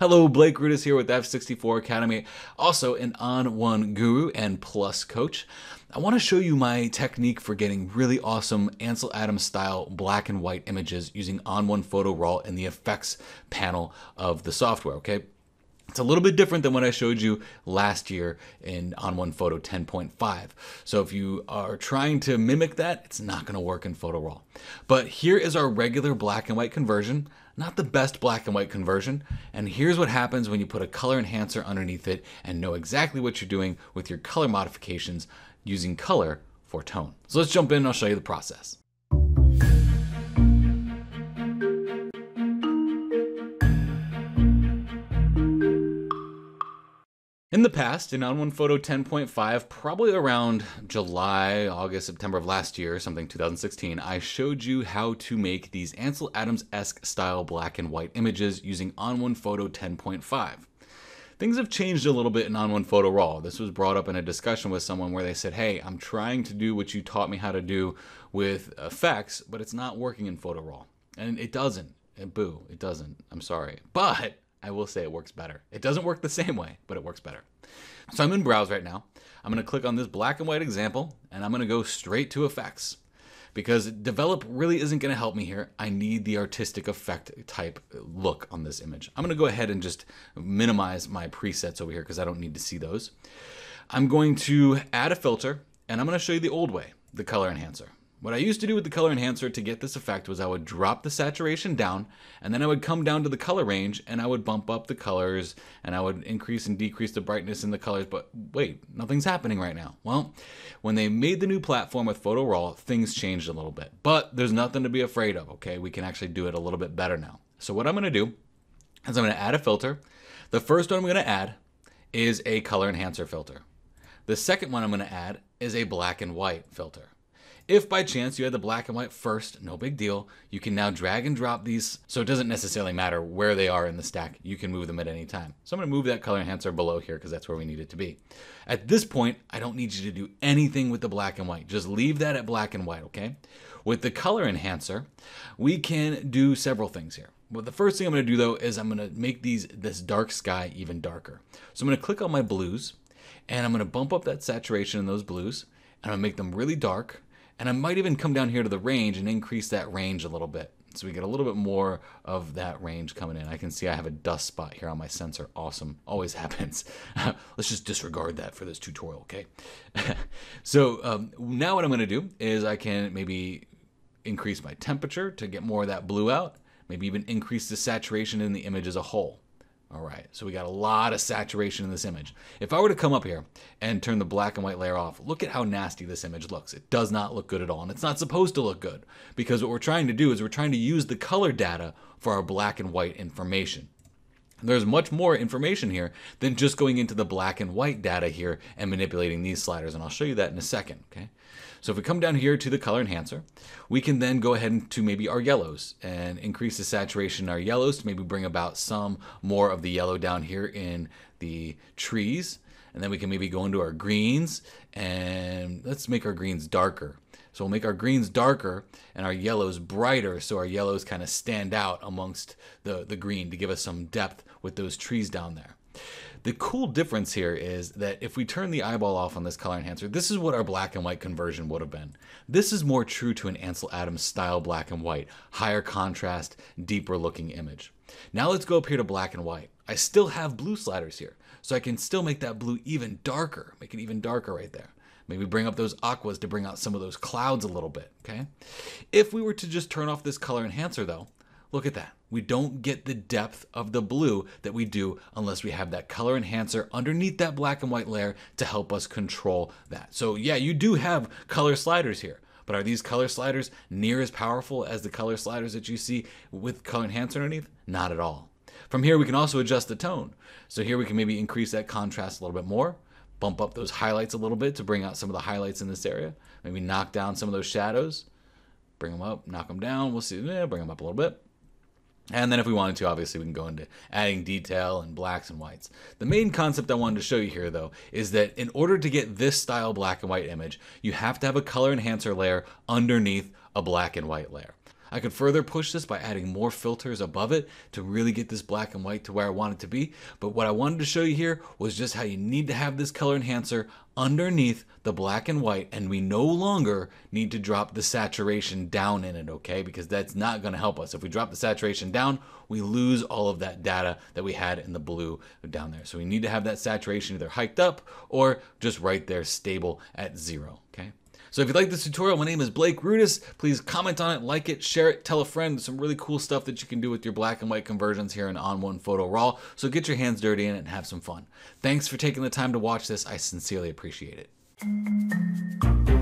Hello, Blake Rudis here with F64 Academy, also an ON1 guru and plus coach. I want to show you my technique for getting really awesome Ansel Adams style black and white images using ON1 Photo Raw in the effects panel of the software, okay? It's a little bit different than what I showed you last year in ON1 Photo 10.5. So if you are trying to mimic that, it's not going to work in Photo Raw. But here is our regular black and white conversion not the best black and white conversion. And here's what happens when you put a color enhancer underneath it and know exactly what you're doing with your color modifications using color for tone. So let's jump in and I'll show you the process. In the past, in ON1 Photo 10.5, probably around July, August, September of last year, something 2016, I showed you how to make these Ansel Adams-esque style black and white images using ON1 Photo 10.5. Things have changed a little bit in ON1 Photo RAW. This was brought up in a discussion with someone where they said, hey, I'm trying to do what you taught me how to do with effects, but it's not working in Photo RAW. And it doesn't. And boo, it doesn't. I'm sorry. But I will say it works better. It doesn't work the same way, but it works better. So I'm in Browse right now. I'm going to click on this black and white example, and I'm going to go straight to effects. Because develop really isn't going to help me here. I need the artistic effect type look on this image. I'm going to go ahead and just minimize my presets over here because I don't need to see those. I'm going to add a filter, and I'm going to show you the old way, the color enhancer. What I used to do with the color enhancer to get this effect was I would drop the saturation down and then I would come down to the color range and I would bump up the colors and I would increase and decrease the brightness in the colors. But wait, nothing's happening right now. Well, when they made the new platform with Photo Raw, things changed a little bit. But there's nothing to be afraid of, okay? We can actually do it a little bit better now. So what I'm gonna do is I'm gonna add a filter. The first one I'm gonna add is a color enhancer filter. The second one I'm gonna add is a black and white filter. If by chance you had the black and white first, no big deal. You can now drag and drop these, so it doesn't necessarily matter where they are in the stack. You can move them at any time. So I'm gonna move that color enhancer below here because that's where we need it to be. At this point, I don't need you to do anything with the black and white. Just leave that at black and white, okay? With the color enhancer, we can do several things here. Well, the first thing I'm gonna do though is I'm gonna make these this dark sky even darker. So I'm gonna click on my blues and I'm gonna bump up that saturation in those blues and I'm gonna make them really dark and I might even come down here to the range and increase that range a little bit. So we get a little bit more of that range coming in. I can see I have a dust spot here on my sensor. Awesome. Always happens. Let's just disregard that for this tutorial, okay? so um, now what I'm going to do is I can maybe increase my temperature to get more of that blue out. Maybe even increase the saturation in the image as a whole. All right, so we got a lot of saturation in this image. If I were to come up here and turn the black and white layer off, look at how nasty this image looks. It does not look good at all, and it's not supposed to look good because what we're trying to do is we're trying to use the color data for our black and white information. There's much more information here than just going into the black and white data here and manipulating these sliders, and I'll show you that in a second, okay? So if we come down here to the color enhancer, we can then go ahead and to maybe our yellows and increase the saturation in our yellows to maybe bring about some more of the yellow down here in the trees. And then we can maybe go into our greens and let's make our greens darker. So we'll make our greens darker and our yellows brighter so our yellows kind of stand out amongst the, the green to give us some depth with those trees down there. The cool difference here is that if we turn the eyeball off on this color enhancer, this is what our black and white conversion would have been. This is more true to an Ansel Adams style black and white, higher contrast, deeper looking image. Now let's go up here to black and white. I still have blue sliders here, so I can still make that blue even darker, make it even darker right there. Maybe bring up those aquas to bring out some of those clouds a little bit, okay? If we were to just turn off this color enhancer though, Look at that. We don't get the depth of the blue that we do unless we have that color enhancer underneath that black and white layer to help us control that. So yeah, you do have color sliders here. But are these color sliders near as powerful as the color sliders that you see with color enhancer underneath? Not at all. From here, we can also adjust the tone. So here we can maybe increase that contrast a little bit more, bump up those highlights a little bit to bring out some of the highlights in this area, maybe knock down some of those shadows, bring them up, knock them down. We'll see, yeah, bring them up a little bit. And then if we wanted to, obviously we can go into adding detail and blacks and whites. The main concept I wanted to show you here though is that in order to get this style black and white image, you have to have a color enhancer layer underneath a black and white layer. I could further push this by adding more filters above it to really get this black and white to where I want it to be. But what I wanted to show you here was just how you need to have this color enhancer underneath the black and white and we no longer need to drop the saturation down in it okay? Because that's not going to help us. If we drop the saturation down we lose all of that data that we had in the blue down there. So we need to have that saturation either hiked up or just right there stable at zero so if you like this tutorial, my name is Blake Rudis. Please comment on it, like it, share it, tell a friend. There's some really cool stuff that you can do with your black and white conversions here in On1 Photo Raw. So get your hands dirty in it and have some fun. Thanks for taking the time to watch this. I sincerely appreciate it.